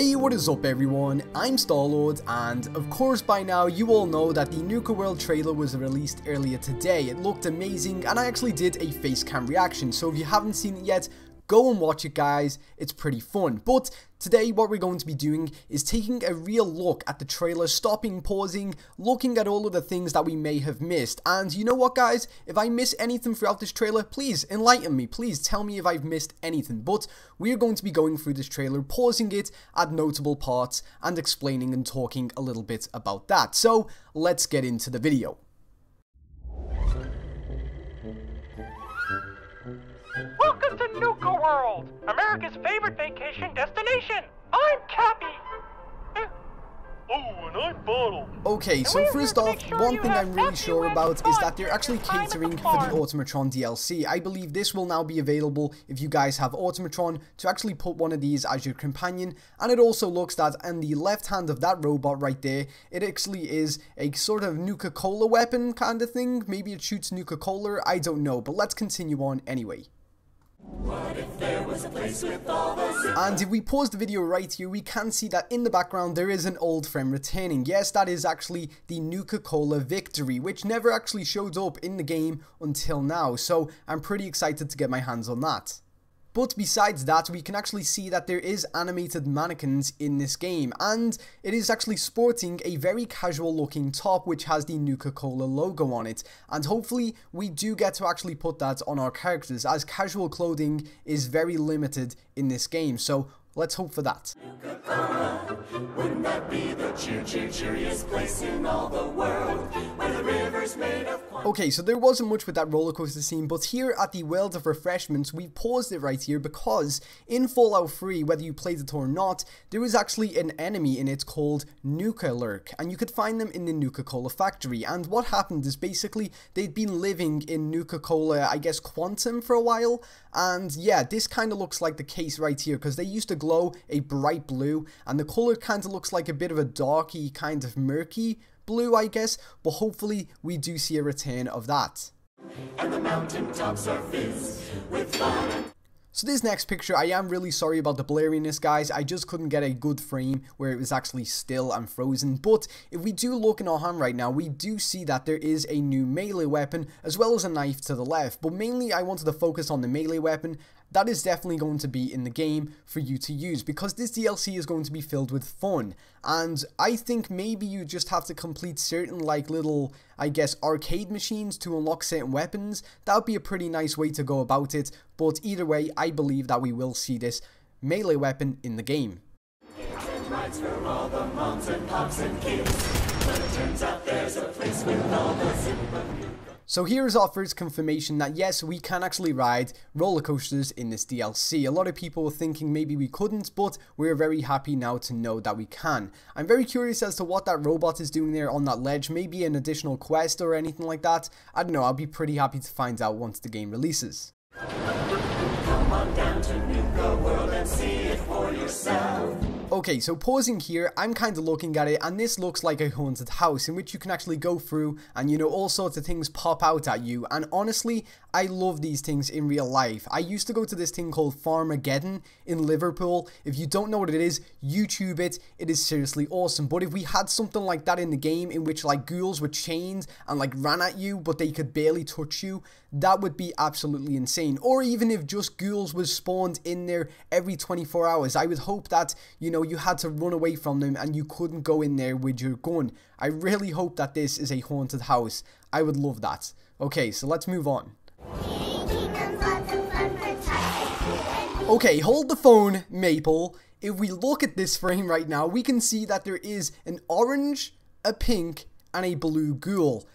Hey, what is up everyone? I'm Starlord, and of course by now you all know that the Nuka World trailer was released earlier today. It looked amazing, and I actually did a facecam reaction, so if you haven't seen it yet, Go and watch it guys, it's pretty fun. But today what we're going to be doing is taking a real look at the trailer, stopping, pausing, looking at all of the things that we may have missed. And you know what guys, if I miss anything throughout this trailer, please enlighten me, please tell me if I've missed anything. But we're going to be going through this trailer, pausing it at notable parts and explaining and talking a little bit about that. So let's get into the video. Nuka World, America's favorite vacation destination. I'm Cappy. Oh, and I'm Bottle. Okay, so first off, sure one thing I'm really sure about is that they're actually catering for the Automatron DLC. I believe this will now be available if you guys have Automatron to actually put one of these as your companion. And it also looks that in the left hand of that robot right there, it actually is a sort of Nuka-Cola weapon kind of thing. Maybe it shoots Nuka-Cola, I don't know, but let's continue on anyway. And if we pause the video right here, we can see that in the background there is an old frame returning. Yes, that is actually the Nuka-Cola Victory, which never actually showed up in the game until now, so I'm pretty excited to get my hands on that. But besides that, we can actually see that there is animated mannequins in this game, and it is actually sporting a very casual looking top which has the Nuka-Cola logo on it, and hopefully we do get to actually put that on our characters, as casual clothing is very limited in this game, so let's hope for that. Wouldn't that be the cheer, cheer, cheeriest place in all the world, where the river's made of Okay, so there wasn't much with that roller coaster scene, but here at the World of Refreshments, we paused it right here because in Fallout 3, whether you played it or not, there was actually an enemy in it called Nukalurk, and you could find them in the Nuka-Cola factory. And what happened is basically they'd been living in Nuka-Cola, I guess, Quantum for a while, and yeah, this kind of looks like the case right here because they used to glow a bright blue, and the color kind of looks like a bit of a darky, kind of murky blue, I guess, but hopefully we do see a return of that. And the mountaintops are fizz with fun. So this next picture, I am really sorry about the blurriness guys, I just couldn't get a good frame where it was actually still and frozen, but if we do look in our hand right now, we do see that there is a new melee weapon as well as a knife to the left, but mainly I wanted to focus on the melee weapon that is definitely going to be in the game for you to use because this DLC is going to be filled with fun. And I think maybe you just have to complete certain like little I guess arcade machines to unlock certain weapons. That would be a pretty nice way to go about it. But either way I believe that we will see this melee weapon in the game. So here is our first confirmation that yes, we can actually ride roller coasters in this DLC. A lot of people were thinking maybe we couldn't, but we're very happy now to know that we can. I'm very curious as to what that robot is doing there on that ledge, maybe an additional quest or anything like that. I don't know, I'll be pretty happy to find out once the game releases. Come on down to Nuka World and see it for yourself. Okay, so pausing here, I'm kind of looking at it, and this looks like a haunted house in which you can actually go through and, you know, all sorts of things pop out at you. And honestly, I love these things in real life. I used to go to this thing called Farmageddon in Liverpool. If you don't know what it is, YouTube it. It is seriously awesome. But if we had something like that in the game in which, like, ghouls were chained and, like, ran at you, but they could barely touch you, that would be absolutely insane. Or even if just ghouls was spawned in there every 24 hours, I would hope that, you know, you had to run away from them and you couldn't go in there with your gun. I really hope that this is a haunted house. I would love that. Okay, so let's move on. Okay, hold the phone, Maple. If we look at this frame right now, we can see that there is an orange, a pink, and a blue ghoul.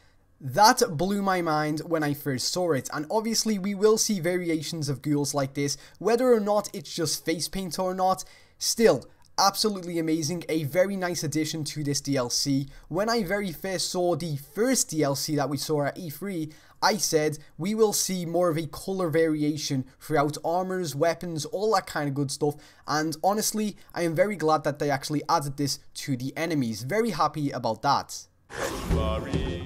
That blew my mind when I first saw it, and obviously we will see variations of ghouls like this, whether or not it's just face paint or not, still, absolutely amazing, a very nice addition to this DLC. When I very first saw the first DLC that we saw at E3, I said we will see more of a color variation throughout armors, weapons, all that kind of good stuff. And honestly, I am very glad that they actually added this to the enemies. Very happy about that.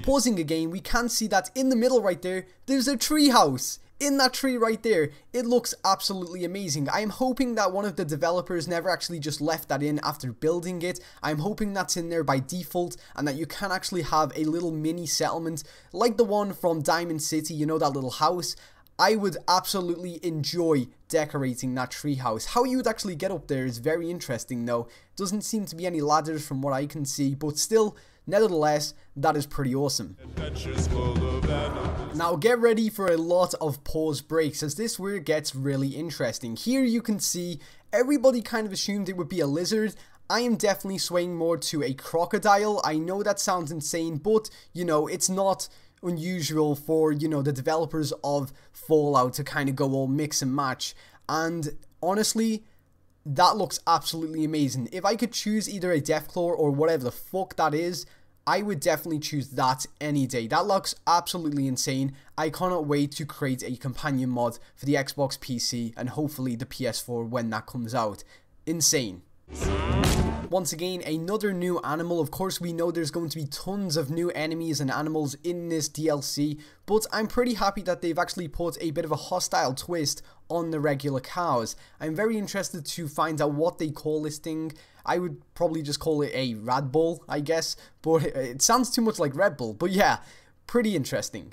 Pausing again, we can see that in the middle right there, there's a treehouse in that tree right there, it looks absolutely amazing. I am hoping that one of the developers never actually just left that in after building it. I'm hoping that's in there by default and that you can actually have a little mini settlement like the one from Diamond City, you know, that little house. I would absolutely enjoy decorating that treehouse. How you would actually get up there is very interesting though. Doesn't seem to be any ladders from what I can see, but still, nevertheless, that is pretty awesome. Now get ready for a lot of pause breaks as this it gets really interesting. Here you can see everybody kind of assumed it would be a lizard I am definitely swaying more to a crocodile. I know that sounds insane, but you know, it's not unusual for, you know, the developers of Fallout to kind of go all mix and match. And honestly, that looks absolutely amazing. If I could choose either a Deathclaw or whatever the fuck that is, I would definitely choose that any day. That looks absolutely insane. I cannot wait to create a companion mod for the Xbox PC and hopefully the PS4 when that comes out. Insane. Once again, another new animal. Of course, we know there's going to be tons of new enemies and animals in this DLC, but I'm pretty happy that they've actually put a bit of a hostile twist on the regular cows. I'm very interested to find out what they call this thing. I would probably just call it a Rad Bull, I guess, but it sounds too much like Red Bull. But yeah, pretty interesting.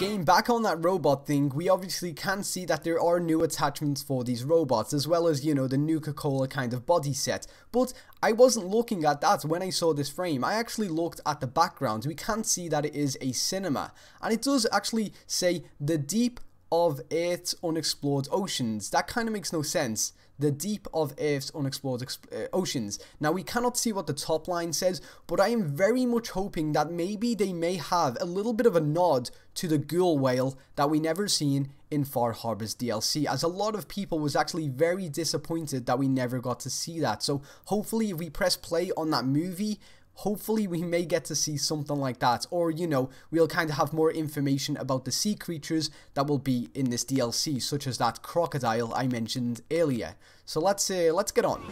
Again, back on that robot thing, we obviously can see that there are new attachments for these robots, as well as, you know, the Nuka-Cola kind of body set. But I wasn't looking at that when I saw this frame. I actually looked at the background. We can see that it is a cinema. And it does actually say the deep of Earth's unexplored oceans. That kind of makes no sense the deep of Earth's unexplored uh, oceans. Now, we cannot see what the top line says, but I am very much hoping that maybe they may have a little bit of a nod to the ghoul whale that we never seen in Far Harbor's DLC, as a lot of people was actually very disappointed that we never got to see that. So hopefully if we press play on that movie, hopefully we may get to see something like that or you know we'll kind of have more information about the sea creatures that will be in this DLC such as that crocodile I mentioned earlier so let's uh, let's get on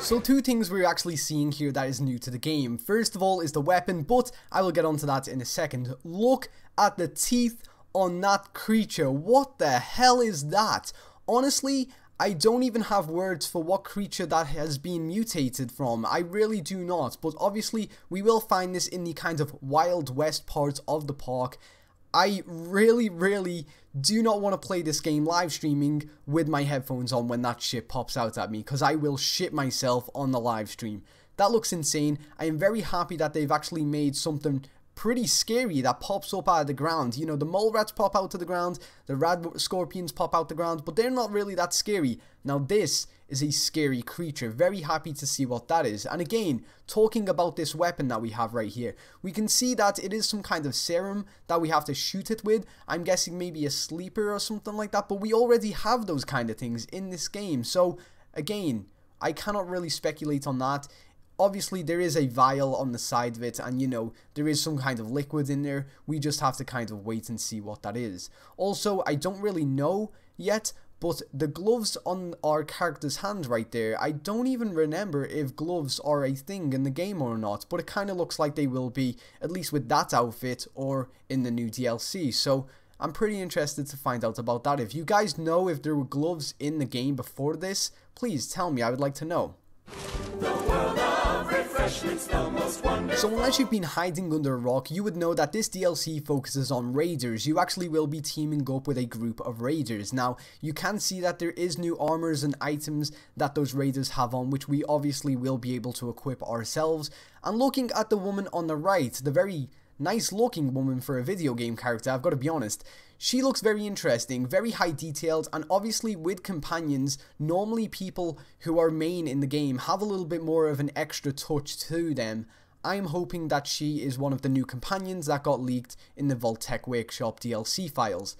So two things we're actually seeing here that is new to the game. First of all is the weapon, but I will get onto that in a second. Look at the teeth on that creature. What the hell is that? Honestly, I don't even have words for what creature that has been mutated from. I really do not. But obviously, we will find this in the kind of Wild West part of the park. I really, really do not want to play this game live streaming with my headphones on when that shit pops out at me because I will shit myself on the live stream. That looks insane. I am very happy that they've actually made something pretty scary that pops up out of the ground. You know, the mole rats pop out of the ground, the rad scorpions pop out the ground, but they're not really that scary. Now this is a scary creature. Very happy to see what that is. And again, talking about this weapon that we have right here, we can see that it is some kind of serum that we have to shoot it with. I'm guessing maybe a sleeper or something like that, but we already have those kind of things in this game. So again, I cannot really speculate on that obviously there is a vial on the side of it and you know there is some kind of liquid in there we just have to kind of wait and see what that is also i don't really know yet but the gloves on our character's hand right there i don't even remember if gloves are a thing in the game or not but it kind of looks like they will be at least with that outfit or in the new dlc so I'm pretty interested to find out about that. If you guys know if there were gloves in the game before this, please tell me, I would like to know. So unless you've been hiding under a rock, you would know that this DLC focuses on raiders. You actually will be teaming up with a group of raiders. Now, you can see that there is new armors and items that those raiders have on, which we obviously will be able to equip ourselves. And looking at the woman on the right, the very nice looking woman for a video game character, I've got to be honest. She looks very interesting, very high detailed, and obviously with companions, normally people who are main in the game have a little bit more of an extra touch to them. I'm hoping that she is one of the new companions that got leaked in the Vault-Tec Workshop DLC files.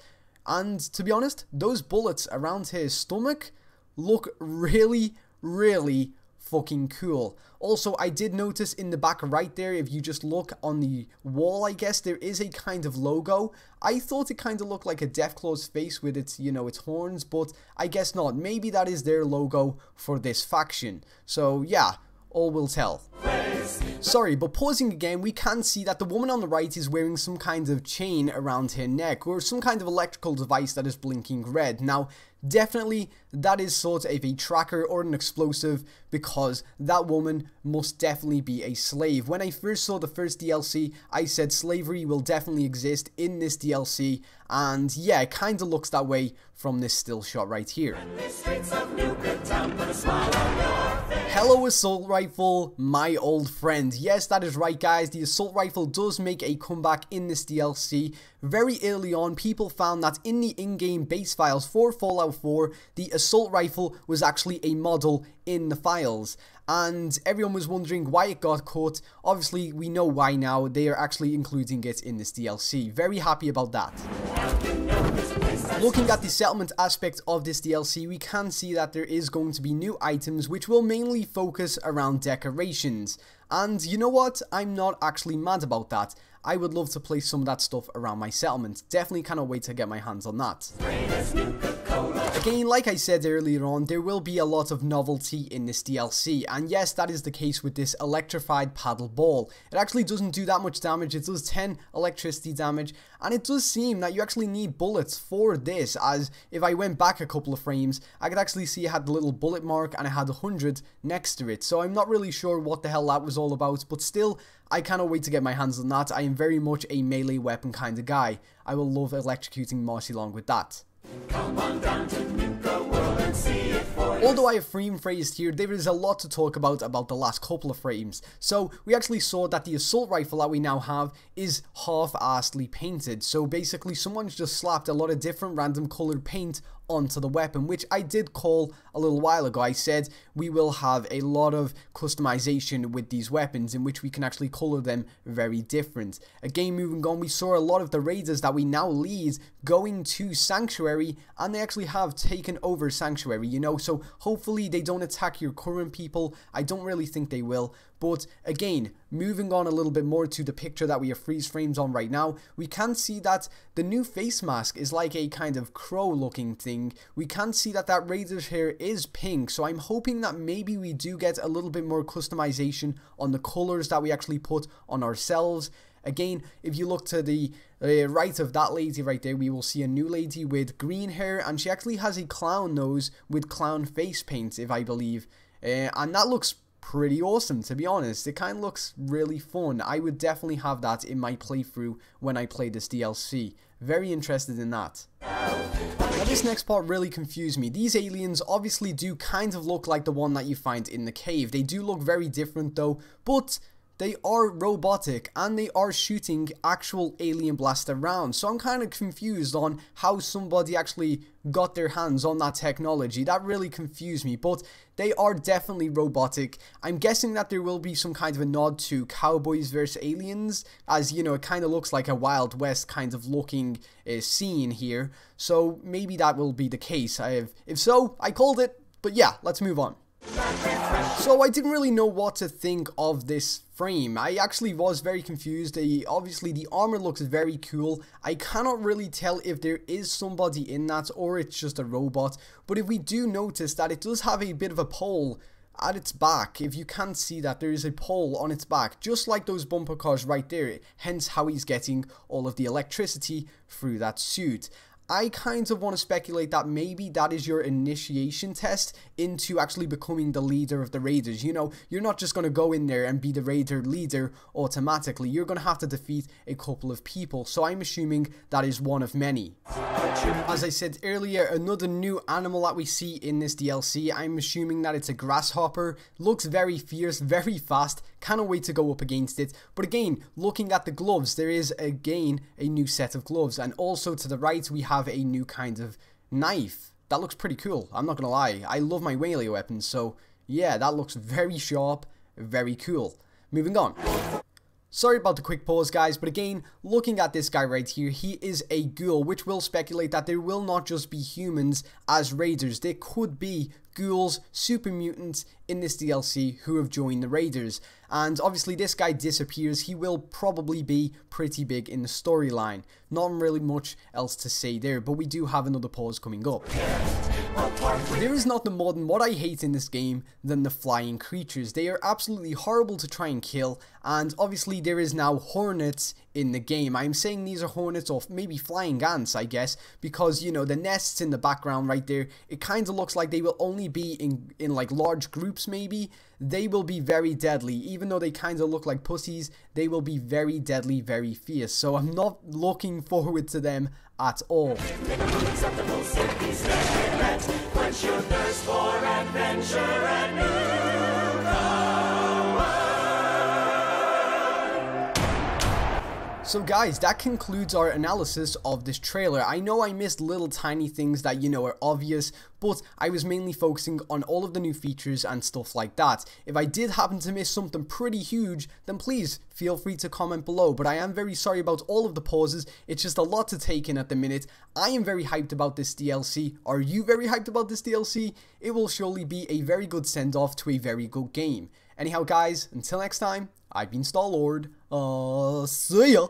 And to be honest, those bullets around her stomach look really, really fucking cool. Also, I did notice in the back right there, if you just look on the wall, I guess, there is a kind of logo. I thought it kind of looked like a Deathclaw's face with its, you know, its horns, but I guess not. Maybe that is their logo for this faction. So, yeah, all will tell. Sorry, but pausing again, we can see that the woman on the right is wearing some kind of chain around her neck or some kind of electrical device that is blinking red. Now, definitely that is sort of a tracker or an explosive because that woman must definitely be a slave. When I first saw the first DLC, I said slavery will definitely exist in this DLC and yeah, it kind of looks that way from this still shot right here. Hello assault rifle, my old friend. Yes, that is right guys, the assault rifle does make a comeback in this DLC. Very early on, people found that in the in-game base files for Fallout 4, the assault rifle was actually a model in the files and everyone was wondering why it got caught. Obviously, we know why now. They are actually including it in this DLC. Very happy about that. Looking at the settlement aspect of this DLC, we can see that there is going to be new items which will mainly focus around decorations. And you know what? I'm not actually mad about that. I would love to place some of that stuff around my settlement. Definitely cannot wait to get my hands on that. Again, like I said earlier on, there will be a lot of novelty in this DLC, and yes, that is the case with this electrified paddle ball. It actually doesn't do that much damage, it does 10 electricity damage, and it does seem that you actually need bullets for this, as if I went back a couple of frames, I could actually see it had the little bullet mark and it had 100 next to it, so I'm not really sure what the hell that was all about, but still, I cannot wait to get my hands on that. I am very much a melee weapon kind of guy. I will love electrocuting Marcy Long with that. Although I have frame phrased here, there is a lot to talk about about the last couple of frames. So we actually saw that the assault rifle that we now have is half-assedly painted. So basically someone's just slapped a lot of different random colored paint onto the weapon, which I did call a little while ago. I said we will have a lot of customization with these weapons in which we can actually color them very different. Again, moving on, we saw a lot of the raiders that we now lead going to Sanctuary, and they actually have taken over Sanctuary, you know, so hopefully they don't attack your current people. I don't really think they will, but again, moving on a little bit more to the picture that we have freeze frames on right now, we can see that the new face mask is like a kind of crow looking thing. We can see that that Raider's hair is pink, so I'm hoping that maybe we do get a little bit more customization on the colors that we actually put on ourselves. Again, if you look to the uh, right of that lady right there, we will see a new lady with green hair, and she actually has a clown nose with clown face paint, if I believe. Uh, and that looks pretty awesome to be honest. It kind of looks really fun. I would definitely have that in my playthrough when I play this DLC. Very interested in that. Now this next part really confused me. These aliens obviously do kind of look like the one that you find in the cave. They do look very different though, but they are robotic and they are shooting actual alien blaster rounds. So I'm kind of confused on how somebody actually got their hands on that technology. That really confused me, but they are definitely robotic. I'm guessing that there will be some kind of a nod to Cowboys versus Aliens, as you know, it kind of looks like a Wild West kind of looking uh, scene here. So maybe that will be the case. I have, if so, I called it. But yeah, let's move on. So I didn't really know what to think of this frame. I actually was very confused. The, obviously the armor looks very cool. I cannot really tell if there is somebody in that or it's just a robot. But if we do notice that it does have a bit of a pole at its back, if you can see that there is a pole on its back, just like those bumper cars right there, hence how he's getting all of the electricity through that suit. I kind of want to speculate that maybe that is your initiation test into actually becoming the leader of the Raiders. You know, you're not just going to go in there and be the Raider leader automatically. You're going to have to defeat a couple of people. So I'm assuming that is one of many. As I said earlier, another new animal that we see in this DLC, I'm assuming that it's a grasshopper. Looks very fierce, very fast. Cannot wait to go up against it. But again, looking at the gloves, there is again a new set of gloves. And also to the right, we have a new kind of knife. That looks pretty cool, I'm not gonna lie. I love my melee weapons, so yeah, that looks very sharp, very cool. Moving on. Sorry about the quick pause guys, but again, looking at this guy right here, he is a ghoul, which will speculate that there will not just be humans as raiders, there could be ghouls, super mutants in this DLC who have joined the raiders. And obviously this guy disappears, he will probably be pretty big in the storyline. Not really much else to say there, but we do have another pause coming up. There is nothing more than what I hate in this game than the flying creatures. They are absolutely horrible to try and kill and obviously there is now hornets in the game. I'm saying these are hornets or maybe flying ants I guess because you know the nests in the background right there it kind of looks like they will only be in, in like large groups maybe. They will be very deadly even though they kind of look like pussies they will be very deadly very fierce so I'm not looking forward to them at all. So guys, that concludes our analysis of this trailer. I know I missed little tiny things that, you know, are obvious, but I was mainly focusing on all of the new features and stuff like that. If I did happen to miss something pretty huge, then please feel free to comment below, but I am very sorry about all of the pauses. It's just a lot to take in at the minute. I am very hyped about this DLC. Are you very hyped about this DLC? It will surely be a very good send-off to a very good game. Anyhow guys, until next time, I've been Star-Lord. Uh, see ya!